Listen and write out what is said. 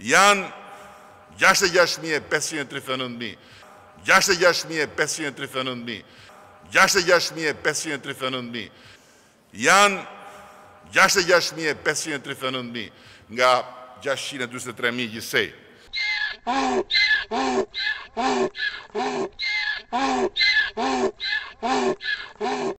janë 66.539.000, 66.539.000, 66.539.000, 66.539.000, nga 643.000 gjithsej.